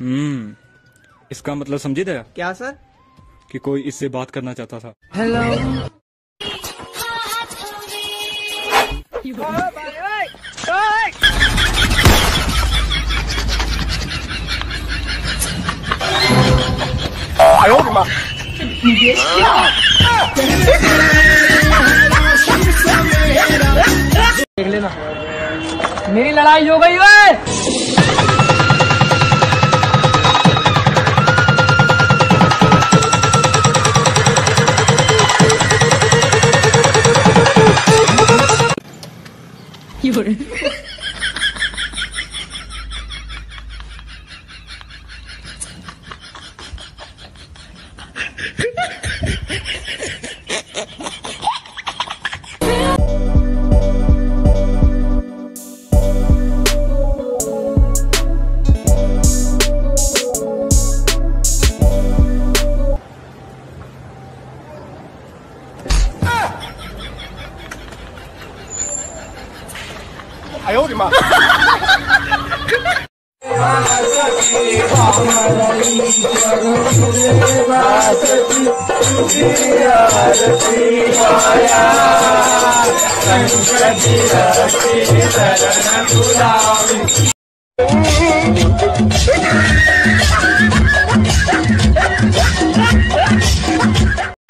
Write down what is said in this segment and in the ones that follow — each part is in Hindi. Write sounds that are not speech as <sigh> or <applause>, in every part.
हम्म। इसका मतलब समझी दया? क्या सर? कि कोई इससे बात करना चाहता था। हेलो देख लेना। मेरी लड़ाई हो गई है 有人。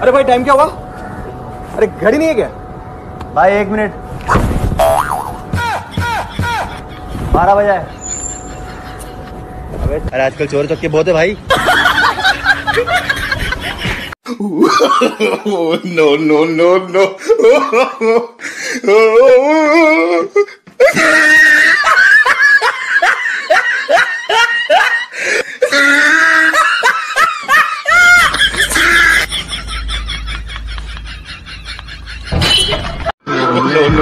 अरे भाई टाइम क्या हुआ? अरे घड़ी नहीं है क्या? भाई एक मिनट बारह बजे। है अबे अरे आजकल चोर चक्के बहुत है भाई। <laughs>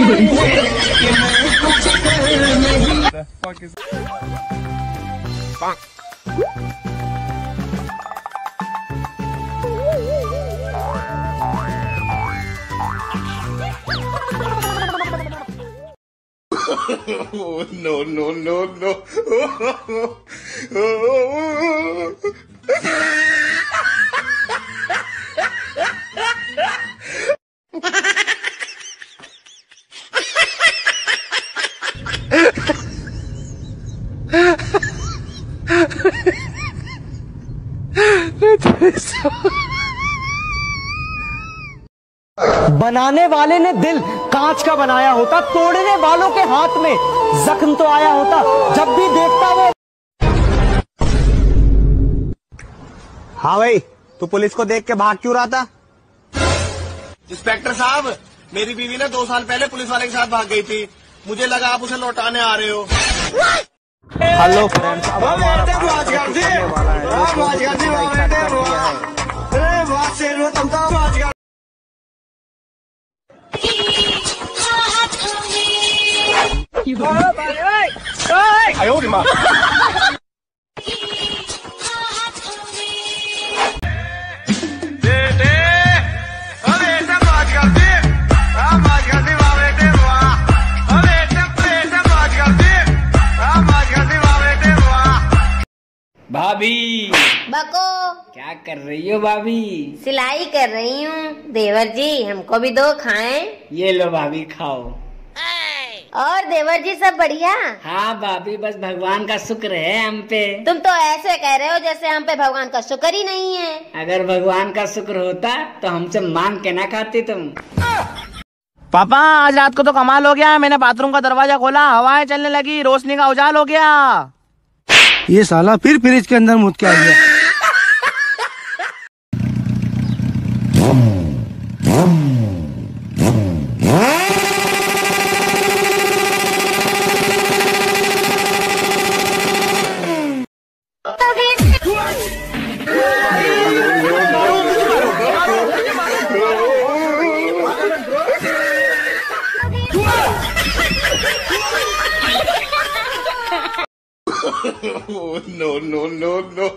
the fuck oh, <laughs> no, no, no, no. Oh. <laughs> <laughs> बनाने वाले ने दिल कांच का बनाया होता तोड़ने वालों के हाथ में जख्म तो आया होता जब भी देखता वो हाँ भाई तू पुलिस को देख के भाग क्यों रहा था? इंस्पेक्टर साहब मेरी बीवी ना दो साल पहले पुलिस वाले के साथ भाग गई थी। मुझे लगा आप उसे लौटाने आ रहे हो। हेलो फ्रेंड्स अब हमारा हाथ में भाभी। बको। क्या कर रही हो भाभी? सिलाई कर रही हूँ। देवर जी हमको भी दो खाएँ। ये लो भाभी खाओ। और देवर जी सब बढ़िया? हाँ भाभी बस भगवान का शुक्र है हम पे। तुम तो ऐसे कह रहे हो जैसे हम पे भगवान का शुक्र ही नहीं है। अगर भगवान का शुक्र होता तो हमसे मांग के ना खाती तुम। पापा आज रात को तो कमाल हो गया। मैंने बाथरूम का दरवाज़ा खोला हवाएँ चलने लगी रोशनी का उजाल हो गया। ये साला फिर फ्रिज के अंदर मुद के आ गया। <laughs>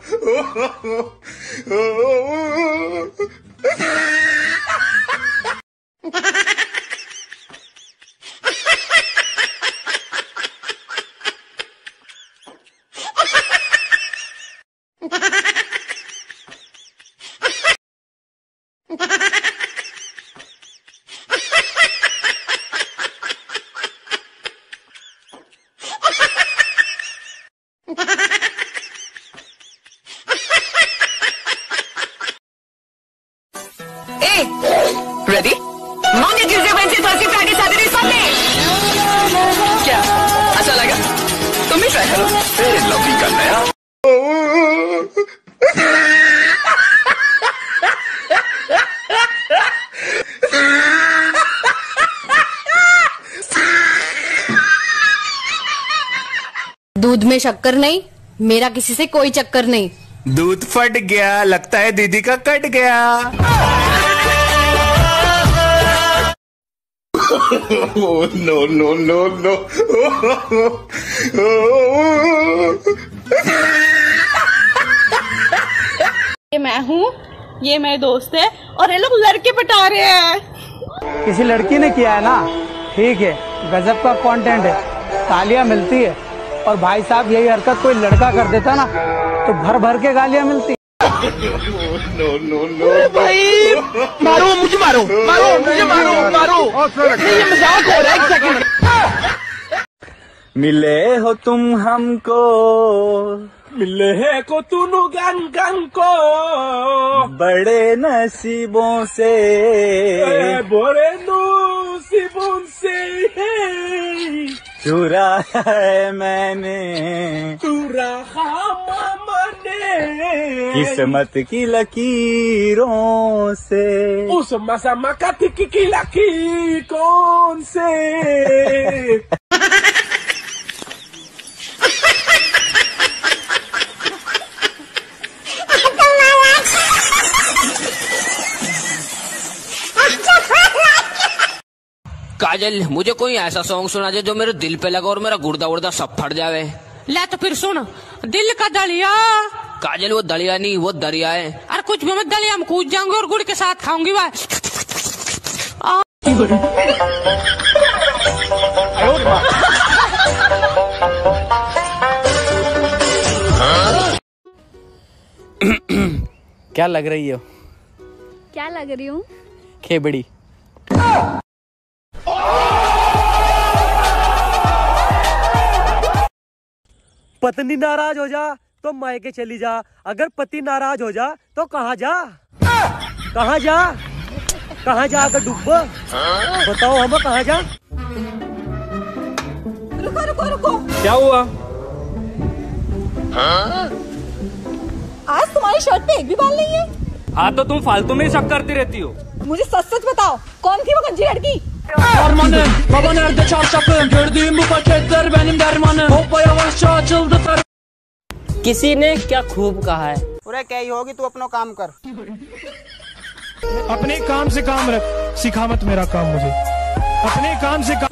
ハハハハ ready Monday Tuesday Wednesday Thursday Friday Saturday Sunday क्या? अच्छा लगा। तुम भी ट्राई करो। फिर लवली का नया दूध में शक्कर नहीं मेरा किसी से कोई चक्कर नहीं। दूध फट गया लगता है दीदी का कट गया। Oh, <laughs> no, no, no, no. ये मैं हूँ ये मेरे दोस्त है और ये लोग लड़के पटा रहे हैं किसी लड़की ने किया है ना ठीक है गजब का कंटेंट है तालियाँ मिलती है और भाई साहब यही हरकत कोई लड़का कर देता ना तो भर भर के गालियाँ मिलती <laughs> No, no, no. भाई मारो मुझे मारो मारो मुझे मारो मारो ये मज़ाक हो रहा है एक सेकंड मिले हो तुम हमको। मिले है को तुनु गंग गंग को। बड़े नसीबों से। बोरे नसीबों से चुरा है मैंने। चूरा मैंने। किस्मत की लकीरों से। उस मसा मकत की लकीर लकी कौन से? काजल मुझे कोई ऐसा सॉन्ग सुना दे जो मेरे दिल पे लगा और मेरा गुर्दा उर्दा सब फट जावे। ले तो फिर सुन दिल का दलिया। काजल वो दलिया नहीं वो दरिया है। अरे कुछ भी मत दलिया हम कूद जाऊँगी और गुड़ के साथ खाऊँगी वह क्या लग रही हो? क्या लग रही हूँ? खेबड़ी। पत्नी नाराज़ हो जा तो मायके चली जा। अगर पति नाराज़ हो जा तो कहाँ जा? कहाँ जा? कहाँ जा अगर डूब बताओ हम कहाँ जा? रुको रुको रुको। क्या हुआ? आज तुम्हारी शर्ट पे एक भी बाल नहीं है। हाँ तो तुम फालतू में ही शक करती रहती हो। मुझे सच सच बताओ कौन थी वो गंजी लड़की? Armanım baba nerede çarşafım Gördüğüm bu paketler benim dermanım Hoppa yavaşça açıldı fer किसी ने क्या खूब कहा है पूरा क्या ही होगी तू अपना काम कर अपने काम से काम रख सिखा मत मेरा काम मुझे अपने काम से काम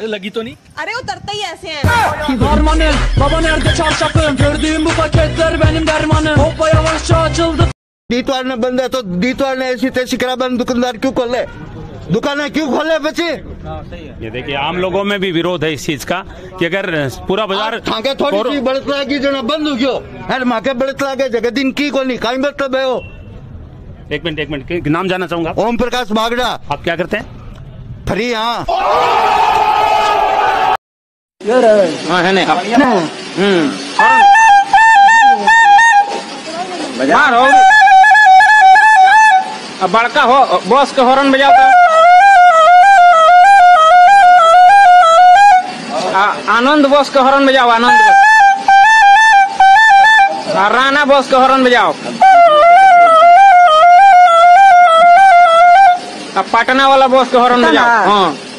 अरे लगी तो नहीं। अरे उतरते ही ऐसे हैं। Harmanı baba nerede çarşafım Gördüğüm bu paketler benim dermanım Hoppa yavaşça açıldı दीतवार ने बंद है तो दीतवार ने ऐसी तैसी करा बंद। दुकानदार क्यों खोले? दुकानें क्यों खोले बच्चे? ये देखिए आम लोगों में भी विरोध है इस चीज़ का कि अगर पूरा बाज़ार थाके थोड़ी सी बढ़त लागी जना बंद हो गयो। अरे माके बढ़त लागे जगह दिन की कोनी काई मतलब है एक मिनट एक मिनट नाम जानना चाहूँगा? ओम प्रकाश बागड़ा। आप क्या करते हैं? फ्री हाँ। हाँ है हम्म हो अब बड़का हो बॉस के हॉर्न बजाओ तो आनंद बॉस के हॉर्न बजाओ आनंद राणा बॉस के हॉर्न बजाओ पटना वाला बॉस के हॉर्न बजाओ हाँ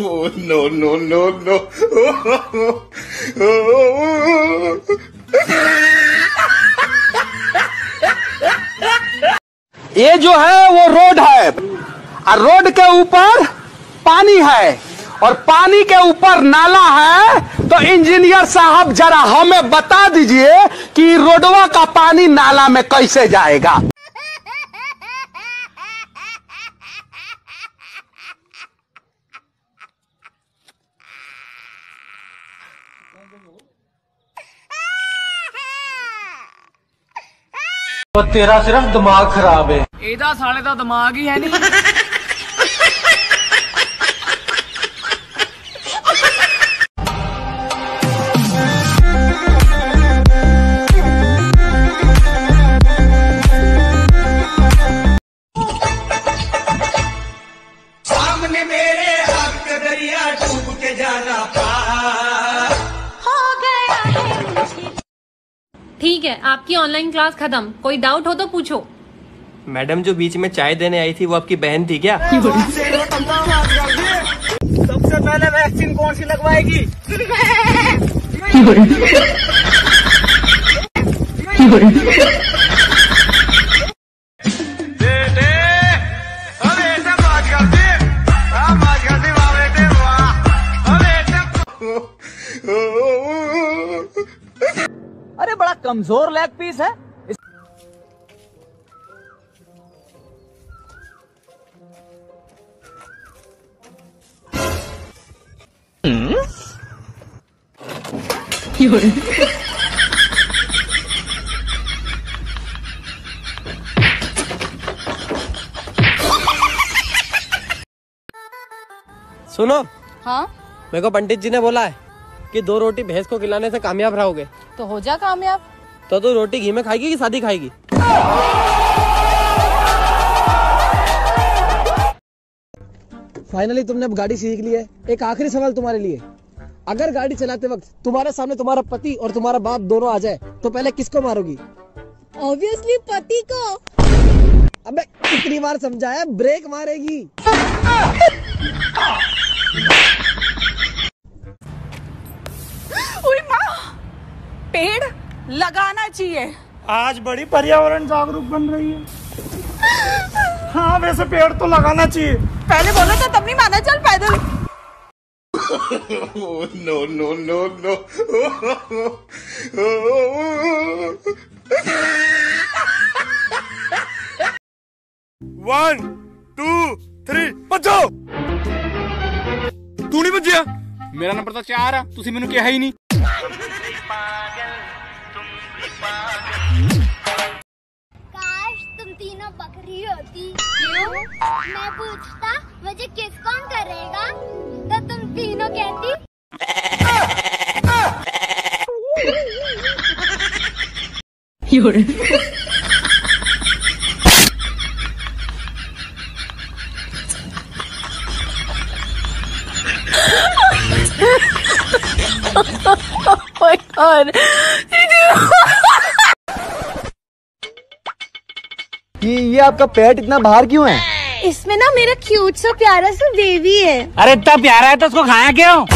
no, no, no, no. ये जो है वो रोड है। और रोड के ऊपर पानी है। और पानी के ऊपर नाला है। तो इंजीनियर साहब जरा हमें बता दीजिए कि रोडवा का पानी नाला में कैसे जाएगा। ਪਰ ਤੇਰਾ ਸਿਰਫ ਦਿਮਾਗ ਖਰਾਬ ਹੈ ਇਹਦਾ ਸਾਲੇ ਦਾ ਦਿਮਾਗ ਹੀ ਹੈ ਨਹੀਂ। आपकी ऑनलाइन क्लास खत्म कोई डाउट हो तो पूछो मैडम जो बीच में चाय देने आई थी वो आपकी बहन थी क्या सबसे पहले वैक्सीन कौन सी लगवाएगी अरे बड़ा कमज़ोर लेग पीस है। सुनो हाँ? मेरे को पंडित जी ने बोला है कि दो रोटी भैंस को खिलाने से कामयाब रहोगे? तो हो जा कामयाब। तो तू रोटी घी में खाएगी कि शादी खाएगी? फाइनली तुमने अब गाड़ी सीख ली है। एक आखिरी सवाल तुम्हारे लिए। अगर गाड़ी चलाते वक्त तुम्हारे सामने तुम्हारा पति और तुम्हारा बाप दोनों आ जाए तो पहले किसको मारोगी? ऑब्वियसली पति को। अबे कितनी बार समझाया ब्रेक मारेगी। लगाना चाहिए। आज बड़ी पर्यावरण जागरूक बन रही है। हाँ वैसे पेड़ तो लगाना चाहिए। पहले बोला था तो तब नहीं माना चल पैदल। No no no no one two three बचो तू नहीं बचिया मेरा नंबर तो चार है तुम मैनू कहा ही नहीं। <laughs> काश तुम तीनों बकरी होती। क्यों? मैं पूछता मुझे किस कौन करेगा? तो तुम तीनों कहती। oh my god. कि ये आपका पेट इतना बाहर क्यों है? इसमें ना मेरा क्यूट सा प्यारा सा बेबी है। अरे इतना प्यारा है तो उसको खाया क्यों?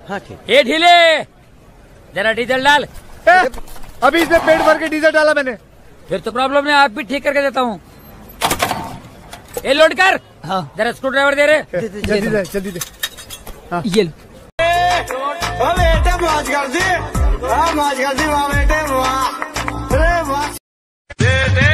हाँ, ये ढीले! जरा डीजल डाल। अभी इसमें पेट भर के डीजल डाला मैंने। फिर तो प्रॉब्लम नहीं आप भी ठीक करके देता हूँ। ये लोड कर। हाँ। जरा स्क्रू ड्राइवर दे रहे जल्दी दे जल्दी दे ये बेटे मौज कर दी हाँ। मौज कर दी वाह बेटे वाह दे दे